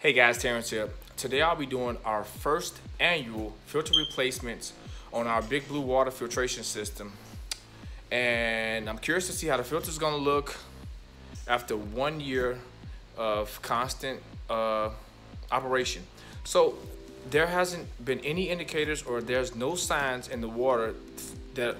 Hey guys, Terence here. Today I'll be doing our first annual filter replacements on our Big Blue water filtration system. And I'm curious to see how the filter is gonna look after one year of constant uh, operation. So there hasn't been any indicators or there's no signs in the water that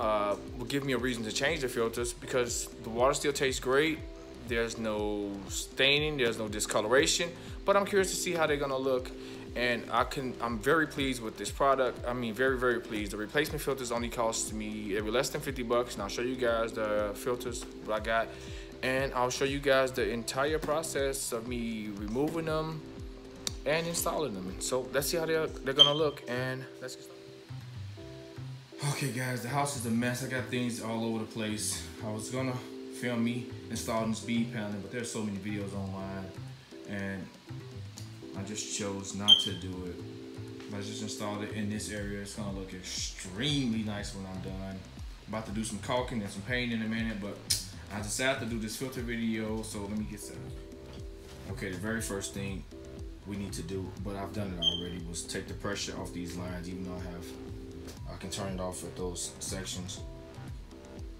uh, will give me a reason to change the filters because the water still tastes great. There's no staining, there's no discoloration, but I'm curious to see how they're gonna look. And I can, I'm very pleased with this product. I mean, very, very pleased. The replacement filters only cost me, they were less than 50 bucks. And I'll show you guys the filters I got. And I'll show you guys the entire process of me removing them and installing them. So let's see how they're, they're gonna look and let's get started. Okay guys, the house is a mess. I got things all over the place. I was gonna film me installing speed paneling, but there's so many videos online and I just chose not to do it. I just installed it in this area. It's gonna look extremely nice when I'm done. About to do some caulking and some paint in a minute, but I decided to do this filter video, so let me get set up. Okay, the very first thing we need to do, but I've done it already, was take the pressure off these lines, even though I have, I can turn it off at those sections.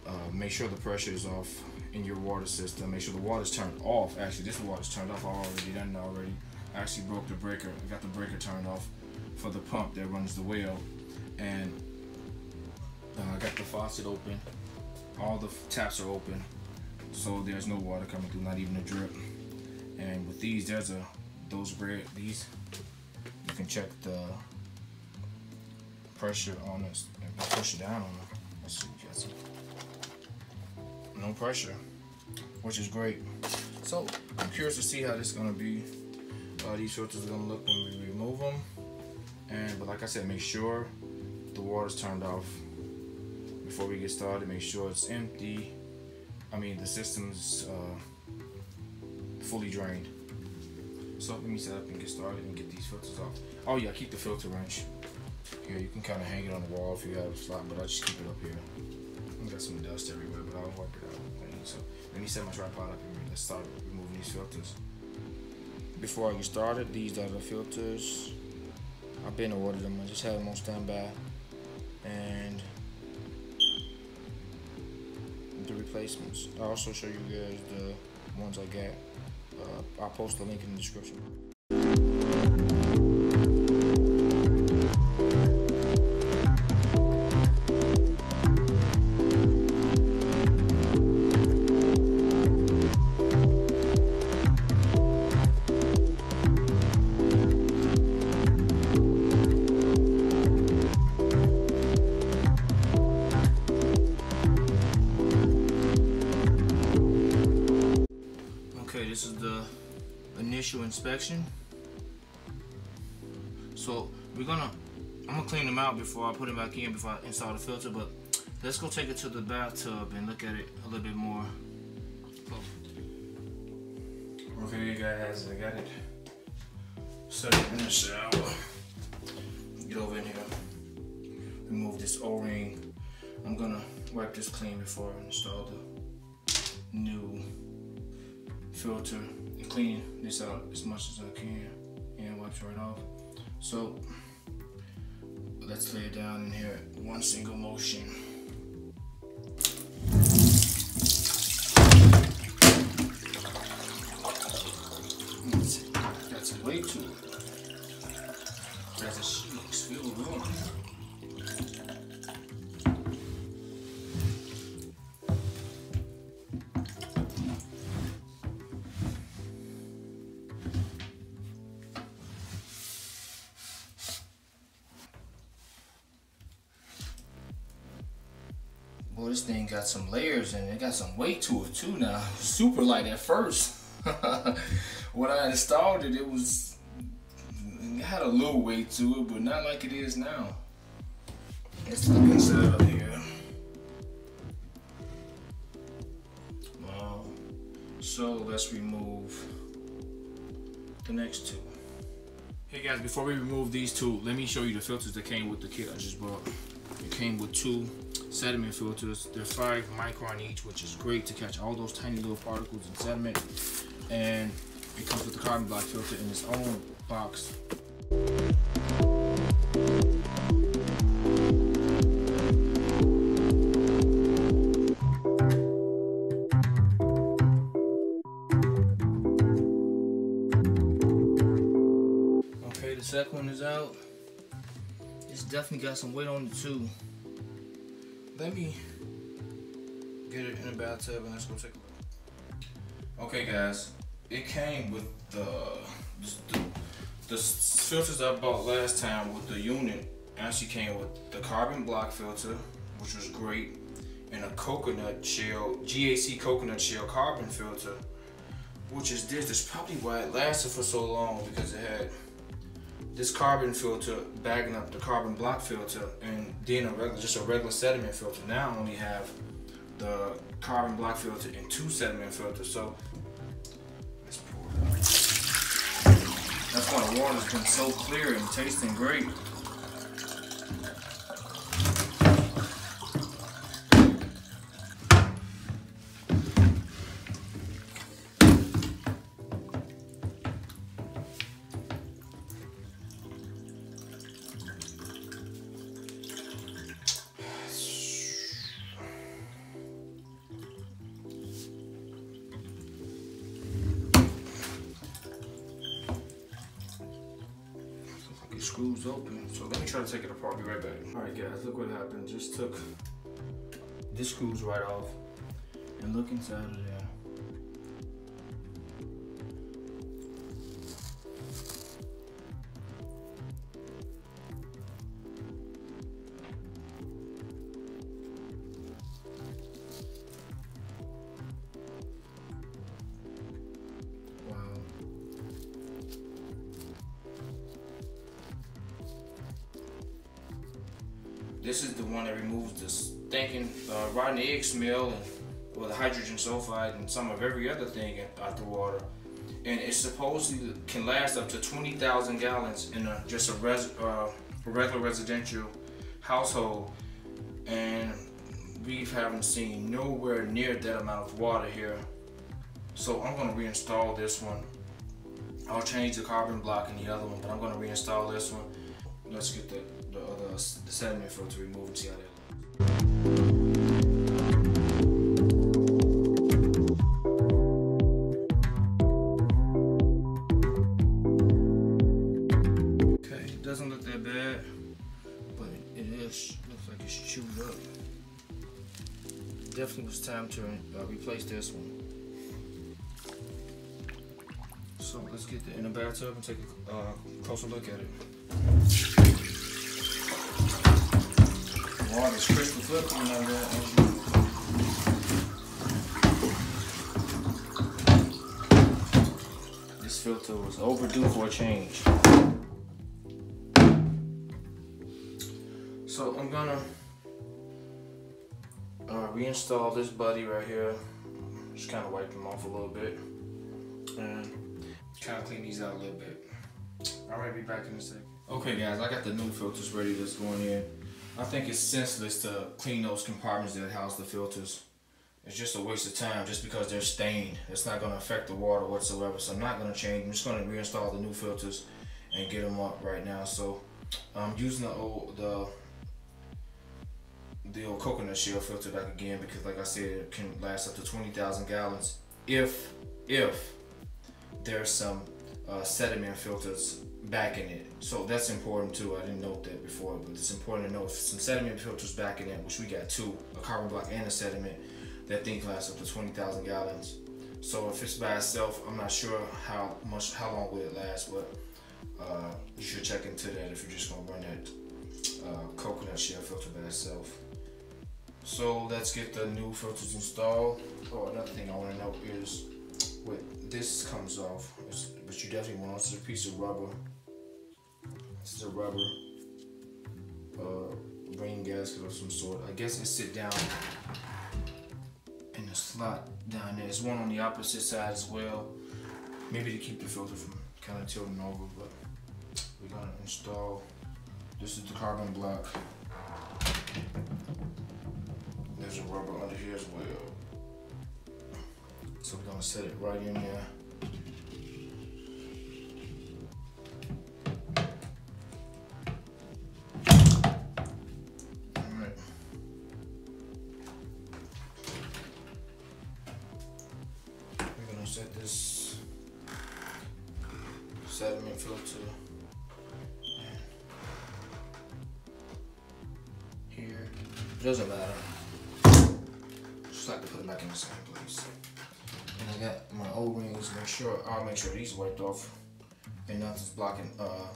Uh, make sure the pressure is off in your water system. Make sure the water's turned off. Actually, this water's turned off. I already done it already. I actually broke the breaker. I got the breaker turned off for the pump that runs the well. And uh, I got the faucet open. All the taps are open. So there's no water coming through, not even a drip. And with these, there's a, those red, these, you can check the pressure on this. Push it down on them. Let's see, see no pressure, which is great. So I'm curious to see how this is gonna be. Uh, these filters are gonna look when we remove them. And but like I said, make sure the water's turned off before we get started. Make sure it's empty. I mean the system's uh, fully drained. So let me set up and get started and get these filters off. Oh yeah, keep the filter wrench. Here you can kind of hang it on the wall if you have a slot, but I just keep it up here. Got some dust everywhere, but I'll wipe it out. So let me set my tripod up and let's start removing these filters. Before I get started, these are the filters. I've been ordered them. I just have them on standby. And the replacements. I'll also show you guys the ones I got. Uh, I'll post the link in the description. Initial inspection. So we're gonna, I'm gonna clean them out before I put them back in, before I install the filter, but let's go take it to the bathtub and look at it a little bit more. Okay guys, I got it set it in the shower. Get over in here, remove this O-ring. I'm gonna wipe this clean before I install the new filter and clean this out as much as I can and wipe right off. So let's lay it down in here one single motion. Boy, this thing got some layers and it. it got some weight to it too now. Super light at first. when I installed it, it was it had a little weight to it, but not like it is now. Let's look inside of here. So let's remove the next two. Hey guys, before we remove these two, let me show you the filters that came with the kit I just bought. It came with two sediment filters. They're five micron each, which is great to catch all those tiny little particles in sediment. And it comes with the carbon block filter in its own box. Okay, the second one is out. It's definitely got some weight on it too. Let me get it in a bathtub and let's go take a look. Okay guys, it came with the, the, the filters I bought last time with the unit. Actually came with the carbon block filter, which was great, and a coconut shell, GAC coconut shell carbon filter, which is this. That's probably why it lasted for so long because it had this carbon filter bagging up the carbon block filter and then a regular, just a regular sediment filter. Now I only have the carbon block filter and two sediment filters. So let's pour. That's why the water's been so clear and tasting great. Screws open. So let me try to take it apart. Be right back. All right, guys, look what happened. Just took this screws right off and look inside of there. This is the one that removes the stinking uh, rotten egg smell and well, the hydrogen sulfide and some of every other thing in- out the water. And it supposedly can last up to 20,000 gallons in a, just a, res, uh, regular residential household. And we haven't seen nowhere near that amount of water here. So I'm gonna reinstall this one. I'll change the carbon block in the other one, but I'm gonna reinstall this one. Let's get the, the the removed and see how that looks. Okay, it doesn't look that bad, but it is looks like it's chewed up. Definitely was time to uh, replace this one. So let's get the, in the bathtub and take a uh, closer look at it. Water's crystal clear coming out of that. This filter was overdue for a change. So I'm gonna uh, reinstall this buddy right here. Just kind of wipe them off a little bit and kind of clean these out a little bit. All right, be back in a second. Okay, guys, I got the new filters ready that's going in. I think it's senseless to clean those compartments that house the filters. It's just a waste of time just because they're stained. It's not going to affect the water whatsoever. So I'm not going to change. I'm just going to reinstall the new filters and get them up right now. So I'm using the old the the old coconut shell filter back again because, like I said, it can last up to 20,000 gallons if if there's some uh, sediment filters back in it. So that's important too. I didn't note that before, but it's important to know some sediment filters back in it, which we got two, a carbon block and a sediment, that thing lasts up to 20,000 gallons. So if it's by itself, I'm not sure how much, how long will it last, but uh, you should check into that if you're just gonna run that uh, coconut shell filter by itself. So let's get the new filters installed. Oh, another thing I want to note is with this comes off, but you definitely want it's a piece of rubber. This is a rubber uh, rain gasket of some sort. I guess it sit down in the slot down there. There's one on the opposite side as well. Maybe to keep the filter from kind of tilting over, but we're gonna install. This is the carbon block. There's a rubber under here as well. So we're gonna set it right in there. gonna set this sediment filter here. It doesn't matter. Just like to put it back in the same place. And I got my O-rings. Make sure I'll make sure these wiped off and nothing's blocking uh,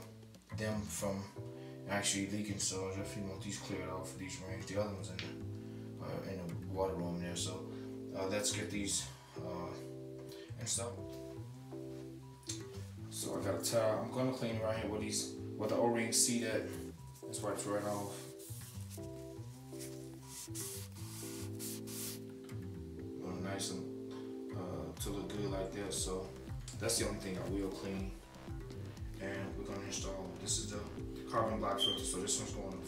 them from actually leaking. So I you want these cleared off for these rings. The other ones in the, uh, in the water room there. So uh, let's get these. Uh, installed. So I got a towel. I'm gonna clean right here with these with the O-ring seated. Let's wipe right off. nice and uh, to look good like that. So that's the only thing I will clean. And we're gonna install, this is the carbon block filter, so this one's going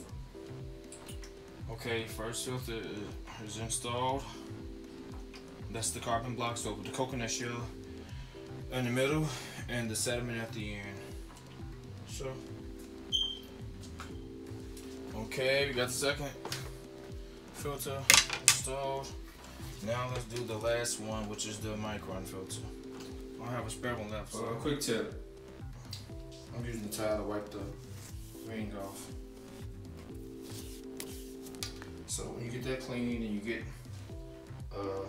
Okay, first filter is installed. That's the carbon block, so the coconut shell in the middle and the sediment at the end. So, okay, we got the second filter installed. Now let's do the last one, which is the micron filter. I have a spare one left. So. Uh, quick tip. I'm using the towel to wipe the ring off. So when you get that clean and you get uh,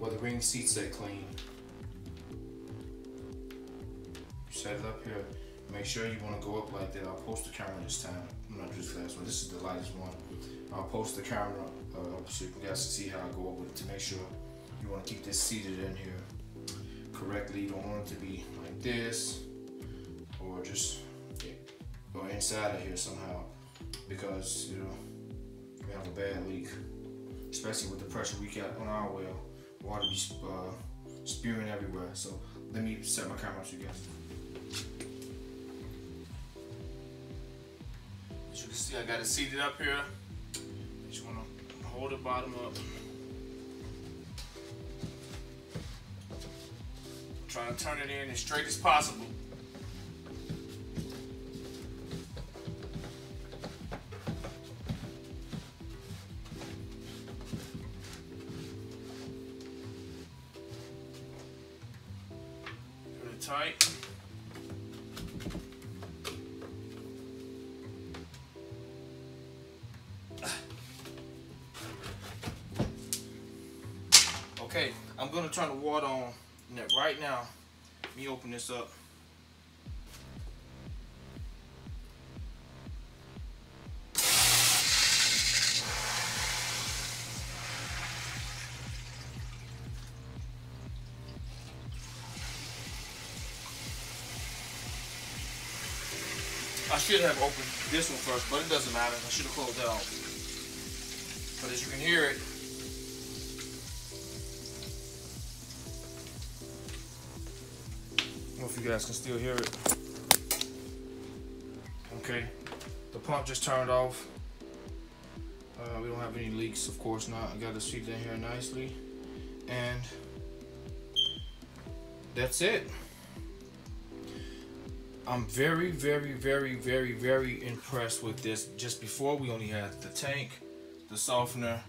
where the ring seats that clean, you set it up here. Make sure you want to go up like that. I'll post the camera this time. I'm not just fast one. This is the lightest one. I'll post the camera uh, so you guys can see how I go up with it to make sure you want to keep this seated in here correctly. You don't want it to be like this or just or inside of here somehow because you know we have a bad leak, especially with the pressure we got on our well. Water be uh, spewing everywhere. So let me set my camera up so you guys. As you can see, I got it seated up here. I just wanna hold the bottom up. Trying to turn it in as straight as possible. Tight. Okay, I'm gonna turn the water on right now. Let me open this up. Should have opened this one first, but it doesn't matter. I should have closed that off. But as you can hear it, I don't know if you guys can still hear it. Okay, the pump just turned off. Uh, we don't have any leaks, of course not. I got the seat in here nicely. And that's it. I'm very, very, very, very, very impressed with this. Just before, we only had the tank, the softener,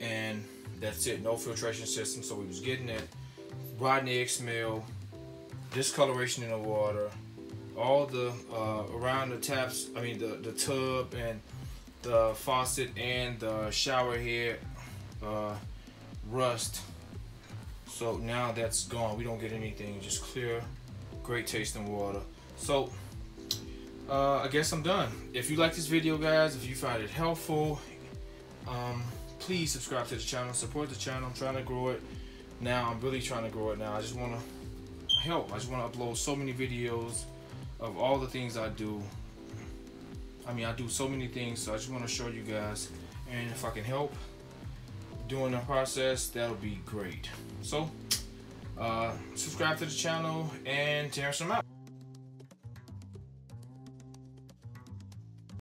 and that's it. No filtration system, so we was getting that rotten egg smell, discoloration in the water, all the uh, around the taps, I mean the, the tub and the faucet and the shower head uh, rust. So now that's gone. We don't get anything, just clear, great tasting water. So uh, I guess I'm done. If you like this video, guys, if you find it helpful, um, please subscribe to the channel, support the channel. I'm trying to grow it now. I'm really trying to grow it now. I just want to help. I just want to upload so many videos of all the things I do. I mean, I do so many things, so I just want to show you guys. And if I can help doing the process, that'll be great. So, uh, subscribe to the channel and Terence, I'm out.